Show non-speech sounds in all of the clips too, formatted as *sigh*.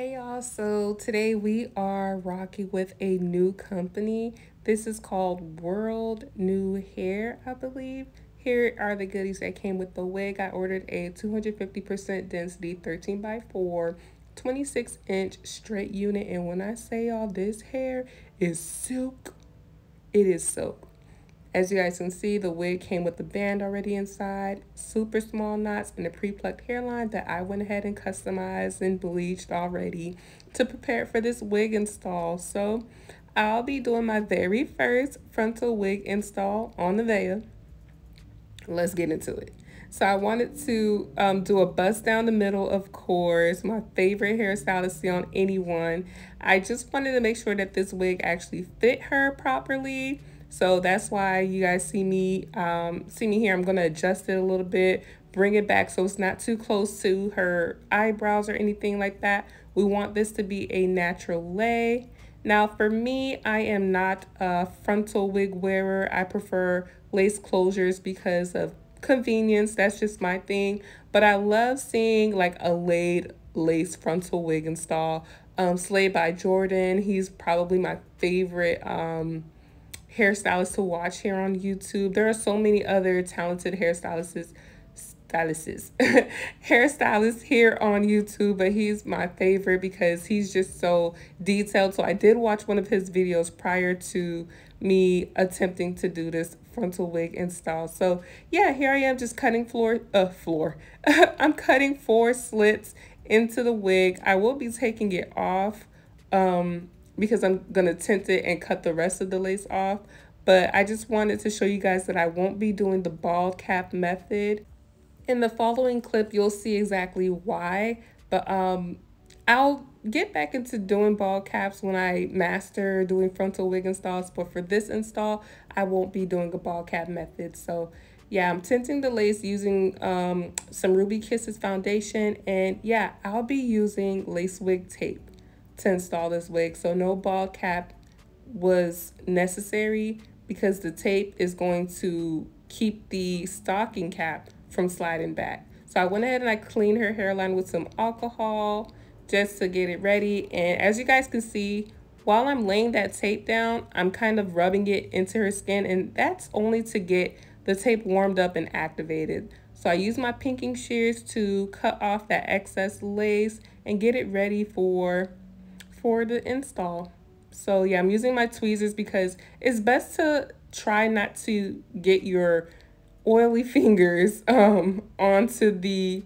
Hey y'all, so today we are rocking with a new company. This is called World New Hair, I believe. Here are the goodies that came with the wig. I ordered a 250% density 13 by 4 26 inch straight unit. And when I say y'all, this hair is silk. It is silk. As you guys can see, the wig came with the band already inside, super small knots, and a pre-plucked hairline that I went ahead and customized and bleached already to prepare for this wig install. So I'll be doing my very first frontal wig install on the Vea. Let's get into it. So I wanted to um, do a buss down the middle, of course, my favorite hairstyle to see on anyone. I just wanted to make sure that this wig actually fit her properly so that's why you guys see me um, see me here. I'm going to adjust it a little bit, bring it back so it's not too close to her eyebrows or anything like that. We want this to be a natural lay. Now for me, I am not a frontal wig wearer. I prefer lace closures because of convenience. That's just my thing. But I love seeing like a laid lace frontal wig install. Um, Slay by Jordan. He's probably my favorite um, hairstylists to watch here on YouTube. There are so many other talented hairstylists stylists *laughs* hairstylists here on YouTube, but he's my favorite because he's just so detailed. So I did watch one of his videos prior to me attempting to do this frontal wig install. So yeah, here I am just cutting floor uh floor. *laughs* I'm cutting four slits into the wig. I will be taking it off um because I'm going to tint it and cut the rest of the lace off. But I just wanted to show you guys that I won't be doing the ball cap method. In the following clip, you'll see exactly why. But um, I'll get back into doing ball caps when I master doing frontal wig installs. But for this install, I won't be doing a ball cap method. So yeah, I'm tinting the lace using um, some Ruby Kisses foundation. And yeah, I'll be using lace wig tape to install this wig. So no ball cap was necessary because the tape is going to keep the stocking cap from sliding back. So I went ahead and I cleaned her hairline with some alcohol just to get it ready. And as you guys can see, while I'm laying that tape down, I'm kind of rubbing it into her skin and that's only to get the tape warmed up and activated. So I use my pinking shears to cut off that excess lace and get it ready for for the install. So yeah, I'm using my tweezers because it's best to try not to get your oily *laughs* fingers um, onto the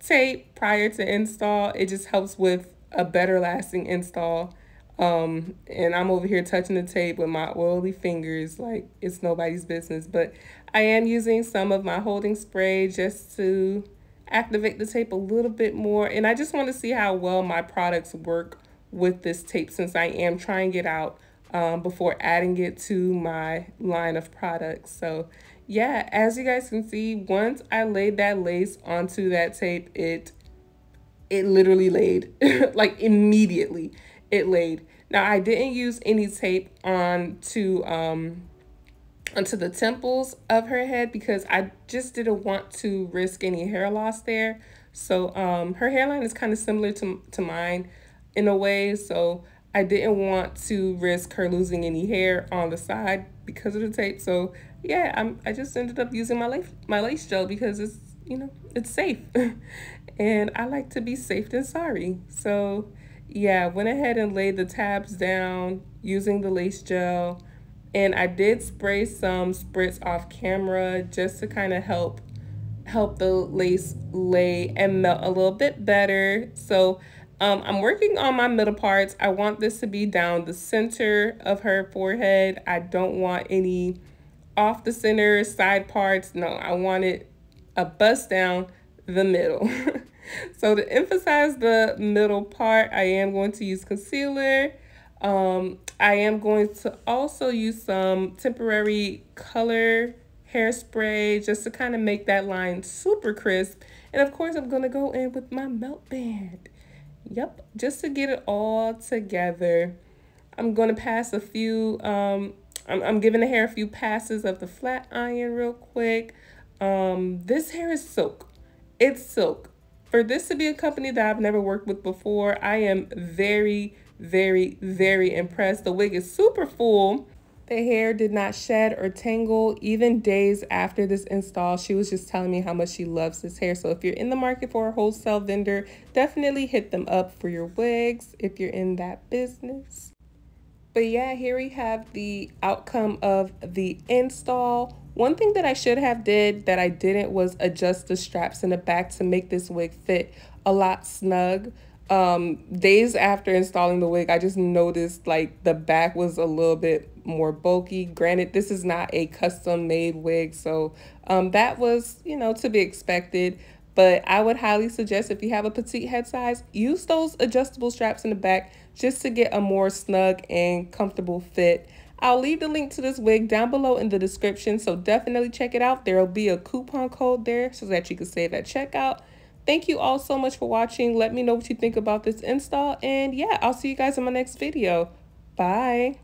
tape prior to install. It just helps with a better lasting install. Um, and I'm over here touching the tape with my oily fingers like it's nobody's business. But I am using some of my holding spray just to activate the tape a little bit more. And I just want to see how well my products work with this tape since I am trying it out um, before adding it to my line of products. So yeah, as you guys can see, once I laid that lace onto that tape, it it literally laid *laughs* like immediately it laid. Now I didn't use any tape on to um onto the temples of her head because I just didn't want to risk any hair loss there. So um her hairline is kind of similar to to mine in a way. So I didn't want to risk her losing any hair on the side because of the tape. So yeah, I'm, I just ended up using my lace, my lace gel because it's, you know, it's safe. *laughs* and I like to be safe than sorry. So yeah, went ahead and laid the tabs down using the lace gel. And I did spray some spritz off camera just to kind of help help the lace lay and melt a little bit better. So um, I'm working on my middle parts. I want this to be down the center of her forehead. I don't want any off the center side parts. No, I want it a buss down the middle. *laughs* so to emphasize the middle part, I am going to use concealer. Um, I am going to also use some temporary color hairspray just to kind of make that line super crisp. And of course, I'm going to go in with my melt band. Yep, just to get it all together. I'm going to pass a few, um, I'm, I'm giving the hair a few passes of the flat iron real quick. Um, this hair is silk. It's silk. For this to be a company that I've never worked with before, I am very, very, very impressed. The wig is super full. The hair did not shed or tangle even days after this install. She was just telling me how much she loves this hair. So if you're in the market for a wholesale vendor, definitely hit them up for your wigs if you're in that business. But yeah, here we have the outcome of the install. One thing that I should have did that I didn't was adjust the straps in the back to make this wig fit a lot snug um days after installing the wig i just noticed like the back was a little bit more bulky granted this is not a custom made wig so um that was you know to be expected but i would highly suggest if you have a petite head size use those adjustable straps in the back just to get a more snug and comfortable fit I'll leave the link to this wig down below in the description, so definitely check it out. There will be a coupon code there so that you can save at checkout. Thank you all so much for watching. Let me know what you think about this install. And yeah, I'll see you guys in my next video. Bye.